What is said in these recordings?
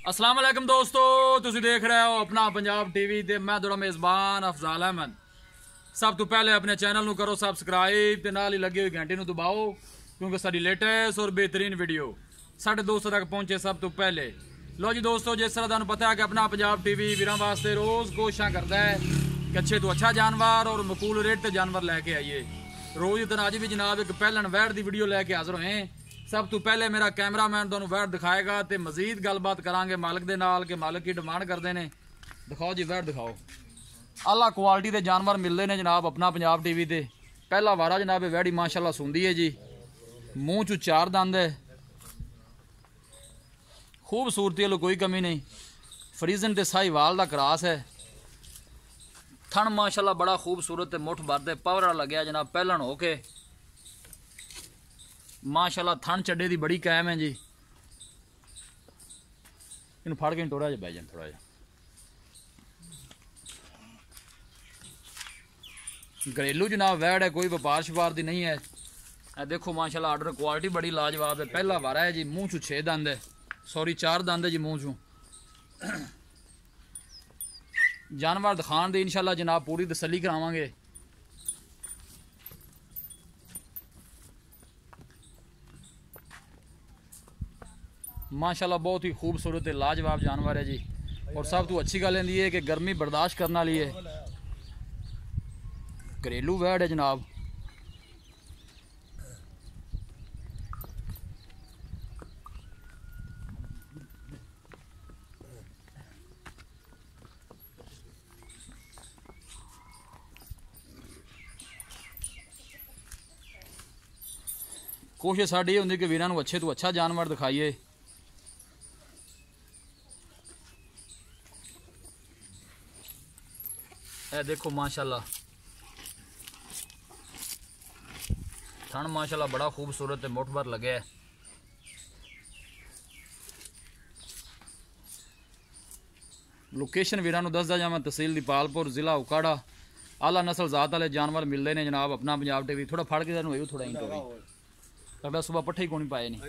ਅਸਲਾਮ ਅਲੈਕਮ ਦੋਸਤੋ ਤੁਸੀਂ ਦੇਖ ਰਹੇ ਹੋ ਆਪਣਾ ਪੰਜਾਬ ਟੀਵੀ ਤੇ ਮੈਂ ਤੁਹਾਡਾ ਮੇਜ਼ਬਾਨ ਅਫਜ਼ਾਲ ਅਹਿਮਦ ਸਭ ਤੋਂ ਪਹਿਲੇ ਆਪਣੇ ਚੈਨਲ ਨੂੰ ਕਰੋ ਸਬਸਕ੍ਰਾਈਬ ਤੇ ਨਾਲ ਹੀ ਲੱਗੀ ਹੋਈ ਘੰਟੀ ਨੂੰ ਦਬਾਓ ਕਿਉਂਕਿ ਸਾਡੀ ਲੇਟੈਸਟ ਔਰ ਬਿਹਤਰੀਨ ਵੀਡੀਓ ਸਾਡੇ ਦੋਸਤਾਂ ਤੱਕ ਪਹੁੰਚੇ ਸਭ ਤੋਂ ਪਹਿਲੇ ਲੋ ਜੀ ਦੋਸਤੋ ਜਿਸ ਤਰ੍ਹਾਂ ਤੁਹਾਨੂੰ ਪਤਾ ਹੈ ਕਿ ਆਪਣਾ ਪੰਜਾਬ ਟੀਵੀ ਵੀਰਾਂ ਵਾਸਤੇ ਰੋਜ਼ ਕੋਸ਼ਿਸ਼ਾਂ ਕਰਦਾ ਹੈ ਕਿ ਅੱਛੇ ਤੋਂ ਅੱਛਾ ਜਾਨਵਰ ਔਰ ਮਕੂਲ ਰੇਟ ਤੇ ਜਾਨਵਰ ਲੈ ਕੇ ਆਈਏ ਰੋਜ਼ ਦੀ ਤਰ੍ਹਾਂ ਅੱਜ ਵੀ ਜਨਾਬ ਇੱਕ ਪਹਿਲਣ ਵੈੜ ਦੀ ਵੀਡੀਓ ਲੈ ਕੇ ਹਾਜ਼ਰ ਹੋਏ ਸਭ ਤੋਂ ਪਹਿਲੇ ਮੇਰਾ ਕੈਮਰਾਮੈਨ ਤੁਹਾਨੂੰ ਵੈੜ ਦਿਖਾਏਗਾ ਤੇ ਮਜ਼ੀਦ ਗੱਲਬਾਤ ਕਰਾਂਗੇ ਮਾਲਕ ਦੇ ਨਾਲ ਕਿ ਮਾਲਕ ਕੀ ਡਿਮਾਂਡ ਕਰਦੇ ਨੇ। ਦਿਖਾਓ ਜੀ ਵੈੜ ਦਿਖਾਓ। ਆਲਾ ਕੁਆਲਿਟੀ ਦੇ ਜਾਨਵਰ ਮਿਲਦੇ ਨੇ ਜਨਾਬ ਆਪਣਾ ਪੰਜਾਬ ਟੀਵੀ ਤੇ। ਪਹਿਲਾ ਵਾਰਾ ਜਨਾਬ ਇਹ ਵੈੜੀ ਮਾਸ਼ਾਅੱਲਾ ਸੁੰਦੀ ਹੈ ਜੀ। ਮੂੰਹ ਚ ਚਾਰ ਦੰਦ ਹੈ। ਖੂਬਸੂਰਤੀ ਵੱਲੋਂ ਕੋਈ ਕਮੀ ਨਹੀਂ। ਫਰੀਜ਼ਨ ਤੇ ਸਾਈਵਾਲ ਦਾ ਕਰਾਸ ਹੈ। ਥਣ ਮਾਸ਼ਾਅੱਲਾ ਬੜਾ ਖੂਬਸੂਰਤ ਤੇ ਮੁੱਠ ਭਰ ਤੇ ਪਵਰਾ ਲੱਗਿਆ ਜਨਾਬ, ਪਹਿਲਣ ਹੋ ਕੇ। ਮਾਸ਼ਾਅੱਲਾ, ਥਣ ਚੱਡੇ ਦੀ ਬੜੀ ਕਾਇਮ ਹੈ ਜੀ। ਇਹਨੂੰ ਫੜ ਕੇ ਟੋਰਾ ਜਿਹਾ ਬਹਿ ਜਾਣ ਥੋੜਾ ਜਿਹਾ। ਘਰੇਲੂ ਜਨਾਬ, ਵੈੜ ਹੈ, ਕੋਈ ਵਪਾਰ ਸ਼ਪਾਰ ਦੀ ਨਹੀਂ ਹੈ। ਇਹ ਦੇਖੋ ਮਾਸ਼ਾਅੱਲਾ, ਆਰਡਰ ਕੁਆਲਿਟੀ ਬੜੀ ਲਾਜਵਾਬ ਹੈ। ਪਹਿਲਾ ਵਾਰਾ ਹੈ ਜੀ, ਮੂੰਹ 'ਚੋਂ 6 ਦੰਦ ਹੈ। ਸੌਰੀ 4 ਦੰਦ ਹੈ ਜੀ ਮੂੰਹ ਚੋਂ। ਜਾਨਵਰ ਦਿਖਾਣ ਦੇ, ਇਨਸ਼ਾਅੱਲਾ ਜਨਾਬ, ਪੂਰੀ ਤਸੱਲੀ ਕਰਾਵਾਂਗੇ। ਮਾਸ਼ਾਅੱਲਾ, ਬਹੁਤ ਹੀ ਖੂਬਸੂਰਤ ਤੇ ਲਾਜਵਾਬ ਜਾਨਵਰ ਹੈ ਜੀ। ਔਰ ਸਭ ਤੋਂ ਅੱਛੀ ਗੱਲ ਇਹਦੀ ਹੈ ਕਿ ਗਰਮੀ ਬਰਦਾਸ਼ਤ ਕਰਨ ਵਾਲੀ ਹੈ। ਘਰੇਲੂ ਵੈੜ ਹੈ ਜਨਾਬ। ਕੋਸ਼ਿਸ਼ ਸਾਡੀ ਇਹ ਹੁੰਦੀ ਕਿ ਵੀਰਾਂ ਨੂੰ ਅੱਛੇ ਤੋਂ ਅੱਛਾ ਜਾਨਵਰ ਦਿਖਾਈਏ। ਇਹ ਦੇਖੋ ਮਾਸ਼ਾਅੱਲਾ। ਥਣ ਮਾਸ਼ਾਅੱਲਾ ਬੜਾ ਖੂਬਸੂਰਤ ਤੇ ਮੁੱਠ ਲੱਗਿਆ ਹੈ। ਲੋਕੇਸ਼ਨ ਵੀਰਾਂ ਨੂੰ ਦੱਸਦਾ ਜਾਵਾਂ ਤਹਿਸੀਲ ਦੀਪਾਲਪੁਰ ਜ਼ਿਲ੍ਹਾ ਉਕਾੜਾ। ਆਲਾ ਨਸਲ ਜ਼ਾਤ ਵਾਲੇ ਜਾਨਵਰ ਮਿਲਦੇ ਨੇ ਜਨਾਬ ਆਪਣਾ ਪੰਜਾਬ ਟੀਵੀ। ਥੋੜਾ ਫੜ ਕੇ ਤੁਹਾਨੂੰ ਇਹ ਥੋੜਾ ਇੰਟਰਵਿਊ ਲੱਗਦਾ ਸਵੇਰ ਪੱਠੇ ਹੀ ਕੋਣੀ ਪਾਏ ਨਹੀਂ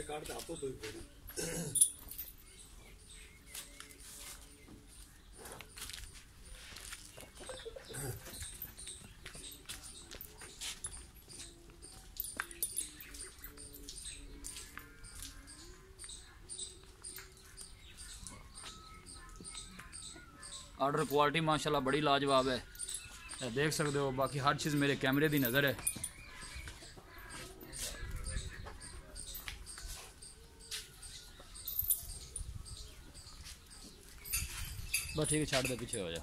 ਆਰਡਰ ਕੁਆਲਿਟੀ ਮਾਸ਼ਾਅੱਲਾ ਬੜੀ ਲਾਜਵਾਬ ਹੈ। ਇਹ ਦੇਖ ਸਕਦੇ ਹੋ, ਬਾਕੀ ਹਰ ਚੀਜ਼ ਮੇਰੇ ਕੈਮਰੇ ਦੀ ਨਜ਼ਰ ਹੈ। ਬਸ ਠੀਕ ਛੱਡ ਦੇ, ਪਿੱਛੇ ਹੋ ਜਾ।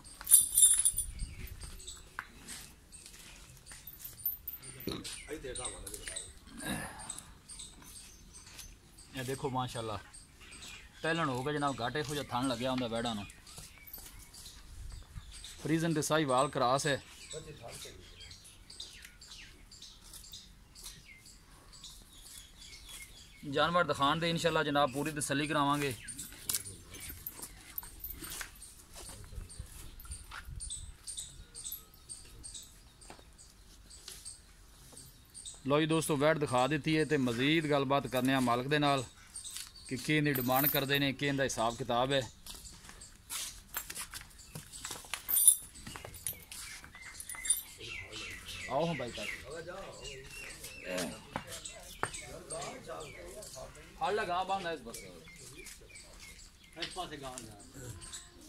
ਇਹ ਦੇਖੋ ਮਾਸ਼ਾਅੱਲਾ ਪਹਿਲਣ ਹੋ ਗਿਆ ਜਨਾਬ, ਘਾਟੇ ਹੋ ਜਾ ਥਣ ਲੱਗਿਆ ਹੁੰਦਾ ਵੈੜਾਂ ਨੂੰ। ਫਰੀਜ਼ਨ ਤੇ ਸਾਈਵਾਲ ਕਰਾਸ ਹੈ। ਜਾਨਵਰ ਦਿਖਾਣ ਦੇ ਇਨਸ਼ਾਅੱਲਾ ਜਨਾਬ ਪੂਰੀ ਤਸੱਲੀ ਕਰਾਵਾਂਗੇ। ਲੋ ਜੀ ਦੋਸਤੋ ਵੈਟ ਦਿਖਾ ਦਿੱਤੀ ਹੈ ਤੇ ਮਜ਼ੀਦ ਗੱਲਬਾਤ ਕਰਨੇ ਆ ਮਾਲਕ ਦੇ ਨਾਲ ਕਿ ਕੀ ਇਹਦੀ ਡਿਮਾਂਡ ਕਰਦੇ ਨੇ, ਕੀ ਇਹਦਾ ਹਿਸਾਬ ਕਿਤਾਬ ਹੈ। ਆਓ ਹਾਂ ਬਾਈ ਤੱਕ ਹੜ ਲਗਾ ਬਾਂਦਾ ਇਸ ਬਸ। ਇਸ ਪਾਸੇ ਗਾਂ ਜਾ।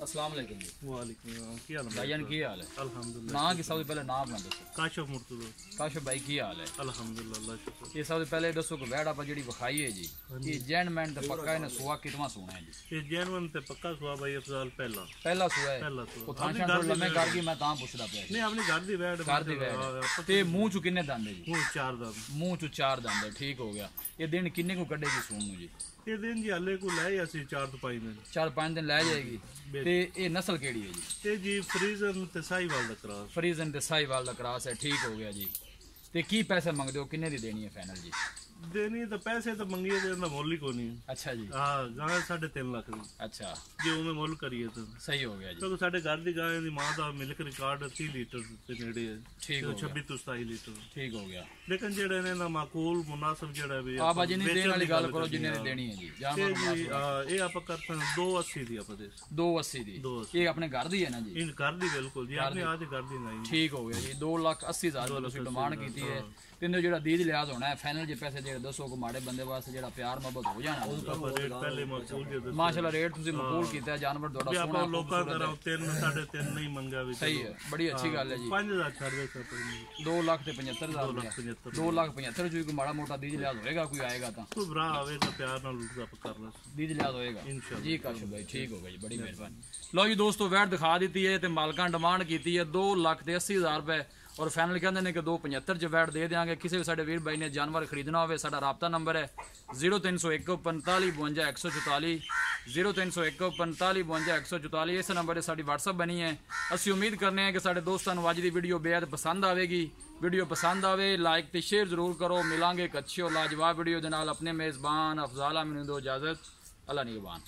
ਅਸਲਾਮ ਅਲੈਕੁਮ ਜੀ ਵਾਲੇਕੁਮ ਸਲਾਮ ਕੀ ਹਾਲ ਹੈ ਭਾਈਜਾਨ ਕੀ ਹਾਲ ਹੈ ਅਲਹਮਦੁਲਿਲਾ ਨਾਂ ਕੀ ਸਭ ਤੋਂ ਪਹਿਲੇ ਨਾਮ ਨਾ ਦੱਸੋ ਕਾਸ਼ਫ ਮੁਰਤਜ਼ਾ ਕਾਸ਼ਫ ਭਾਈ ਕੀ ਹਾਲ ਹੈ ਅਲਹਮਦੁਲਿਲਾ ਅੱਲਾ ਸ਼ੁਕਰ ਇਹ ਸਭ ਤੋਂ ਪਹਿਲੇ ਦੱਸੋ ਕਿ ਵੈੜ ਆਪਾਂ ਜਿਹੜੀ ਵਿਖਾਈ ਹੈ ਜੀ ਇਹ ਜੈਨਮੈਨ ਤੇ ਪੱਕਾ ਇਹਨੇ ਸੁਆ ਕਿਤਨਾ ਸੋਣਾ ਹੈ ਜੀ ਇਹ ਜੈਨਵਨ ਤੇ ਪੱਕਾ ਸੁਆ ਭਾਈ ਅਫਜ਼ਾਲ ਪਹਿਲਾ ਪਹਿਲਾ ਸੁਆ ਹੈ ਪਹਿਲਾ ਸੁਆ ਉਹ ਥਾਂ ਛਾਂ ਥੋੜਾ ਲੰਮੇ ਕਰ ਗਈ ਮੈਂ ਤਾਂ ਪੁੱਛਦਾ ਪਿਆ ਸੀ ਨਹੀਂ ਆਪਣੀ ਘਰ ਦੀ ਵੈੜ ਕਰ ਦੀ ਵੈੜ ਤੇ ਮੂੰਹ ਚ ਕਿੰਨੇ ਦੰਦ ਹੈ ਜੀ ਉਹ ਚਾਰ ਦਾ ਮੂੰਹ ਚ ਚਾਰ ਦੰਦ ਠੀਕ ਹੋ ਗਿਆ ਇਹ ਦਿਨ ਇਹ ਦਿਨ ਜੀ ਹਲੇ ਕੋ ਲੈ ਅਸੀਂ ਚਾਰ ਤੋਂ ਪਾਈ ਦਿਨ। ਚਾਰ ਪੰਜ ਦਿਨ ਲੈ ਜਾਏਗੀ। ਤੇ ਇਹ ਨਸਲ ਕਿਹੜੀ ਹੈ ਜੀ? ਇਹ ਜੀ ਫਰੀਜ਼ਨ ਤੇ ਸਾਈਵਾਲ ਦਾ ਕਰਾਸ। ਫਰੀਜ਼ਨ ਤੇ ਸਾਈਵਾਲ ਦਾ ਕਰਾਸ ਹੈ ਠੀਕ ਹੋ ਗਿਆ ਜੀ। ਤੇ ਕੀ ਪੈਸੇ ਮੰਗਦੇ ਹੋ ਕਿੰਨੇ ਦੀ ਦੇਣੀ ਹੈ ਫਾਈਨਲ ਜੀ? ਦੇਣੀ ਤਾਂ ਪੈਸੇ ਤਾਂ ਮੰਗੀਏ ਤੇ ਇਹਦਾ ਮੁੱਲ ਹੀ ਕੋਈ ਨਹੀਂ ਅੱਛਾ ਜੀ। ਹਾਂ ਗਾਂ ਸਾਢੇ ਤਿੰਨ ਲੱਖ ਦੀ। ਅੱਛਾ। ਜੇ ਉਵੇਂ ਮੁੱਲ ਕਰੀਏ ਤਾਂ। ਸਹੀ ਹੋ ਗਿਆ ਜੀ। ਕਿਉਂਕਿ ਸਾਡੇ ਘਰ ਦੀ ਗਾਂ ਦੀ ਮਾਂ ਦਾ ਮਿਲਕ ਰਿਕਾਰਡ 30 ਲੀਟਰ ਦੇ ਨੇੜੇ ਹੈ। ਠੀਕ ਹੋ ਤੇ ਗਿਆ। 26 ਤੋਂ 27 ਲੀਟਰ। ਠੀਕ ਹੋ ਗਿਆ। ਲੇਕਿਨ ਜਿਹੜੇ ਨੇ ਨਾ ਮਾਕੂਲ ਮੁਨਾਸਬ ਜਿਹੜਾ ਵੀ ਆ ਬਾਜੀ ਵੇਚਣ ਦੇਣ ਵਾਲੀ ਗੱਲ ਕਰੋ ਜਿੰਨੇ। ਦੀ ਦੇਣੀ ਹੈ ਜੀ ਜੀ ਇਹ ਆਪਾਂ ਕਰਦੇ ਹਾਂ 280 ਦੀ ਆਪਾਂ ਦੇ 280 ਦੀ 280 ਇਹ ਆਪਣੇ ਘਰ ਦੀ ਹੈ ਨਾ ਜੀ? ਇਹ ਘਰ ਦੀ ਬਿਲਕੁਲ ਜੀ ਆਪਣੇ ਦੀ। ਘਰ ਦੀ ਨਹੀਂ। ਠੀਕ ਹੋ ਗਿਆ ਜੀ। 2 ਲੱਖ 80 ਹਜ਼ਾਰ ਤੁਸੀਂ ਡਿਮਾਂਡ ਕੀਤੀ ਹੈ। ਤਿੰਨੇ ਜਿਹੜਾ ਦੀਦ ਲਿਆਜ਼ ਹੋਣਾ ਹੈ ਫਾਈਨਲ ਜੇ ਪੈਸੇ ਜਿਹੜੇ ਦੱਸੋ ਕੋ ਮਾੜੇ ਬੰਦੇ ਵਾਸਤੇ ਜਿਹੜਾ ਪਿਆਰ ਮੁਹੱਬਤ ਹੋ ਜਾਣਾ। ਆਪਾਂ ਰੇਟ ਪਹਿਲੇ ਮਾਕੂਲ ਜੇ ਮਾਸ਼ਾਅੱਲਾ ਰੇਟ ਤੁਸੀਂ ਮਕਬੂਲ ਕੀਤਾ ਜਾਨਵਰ ਤੁਹਾਡਾ ਸੋਹਣਾ ਆਪਾਂ ਲੋਕਾਂ ਤਰ੍ਹਾਂ ਤਿੰਨ ਸਾਢੇ ਤਿੰਨ ਨਹੀਂ ਮੰਗਿਆ ਵੀ ਸਹੀ ਹੈ ਬੜੀ ਅੱਛੀ ਗੱਲ ਹੈ ਜੀ। 5000 ਛੱਡ ਦੇ ਸਰ 2 ਲੱਖ ਤੇ 75 ਹਜ਼ਾਰ ਰੁਪਏ 75 2 ਲੱਖ 75 ਜੋ ਕੋਈ ਮਾੜਾ ਮੋਟਾ ਦੀਦ ਲਿਆਜ਼ ਹੋਏਗਾ ਕੋਈ ਆਏਗਾ ਤਾਂ। ਤੂੰ ਭਰਾ ਆਵੇ ਤਾਂ ਪਿਆਰ ਨਾਲ ਆਪਾਂ ਕਰ ਲੈ। ਦੀਦ ਲਿਆਜ਼ ਹੋਏਗਾ। ਇਨਸ਼ਾਅੱਲਾ। ਜੀ ਕਾਸ਼ੂ ਭਾਈ ਠੀਕ ਹੋ ਗਿਆ ਜੀ ਬੜੀ ਮਿਹਰਬਾਨੀ। ਲਓ ਜੀ ਦੋਸਤੋ ਵੈਟ ਦਿਖਾ ਦਿੱਤੀ ਹੈ ਤੇ ਮਾਲਕਾਂ ਡਿਮਾਂਡ ਕੀਤੀ ਹੈ 2 ਲੱਖ ਤੇ 80 ਹਜ਼ਾਰ ਰੁਪਏ। ਔਰ ਫਾਈਨਲ ਕਹਿੰਦੇ ਨੇ ਕਿ 275 ਚ ਵੈਟ ਦੇ ਦੇਾਂਗੇ ਕਿਸੇ ਵੀ ਸਾਡੇ ਵੀਰ ਬਾਈ ਨੇ ਜਾਨਵਰ ਖਰੀਦਣਾ ਹੋਵੇ ਸਾਡਾ ਰਾਬਤਾ ਨੰਬਰ ਹੈ 0301 45 52 144 0301 45 52 144 ਇਸ ਨੰਬਰ ਤੇ ਸਾਡੀ WhatsApp ਬਣੀ ਹੈ ਅਸੀਂ ਉਮੀਦ ਕਰਨੇ ਹਾਂ ਕਿ ਸਾਡੇ ਦੋਸਤਾਂ ਨੂੰ ਅੱਜ ਦੀ ਵੀਡੀਓ ਬੇहद ਪਸੰਦ ਆਵੇਗੀ ਵੀਡੀਓ ਪਸੰਦ ਆਵੇ ਲਾਈਕ ਤੇ ਸ਼ੇਅਰ ਜ਼ਰੂਰ ਕਰੋ ਮਿਲਾਂਗੇ ਇੱਕ ਅੱਛੀ ਔਰ ਲਾਜਵਾਬ ਵੀਡੀਓ ਦੇ ਨਾਲ ਆਪਣੇ ਮੇਜ਼ਬਾਨ ਅਫਜ਼ਾਲ ਅਮੀਨ ਨੂੰ ਦਿਓ ਇਜਾਜ਼ਤ ਅੱਲਾ ਨਿਗਬਾਨ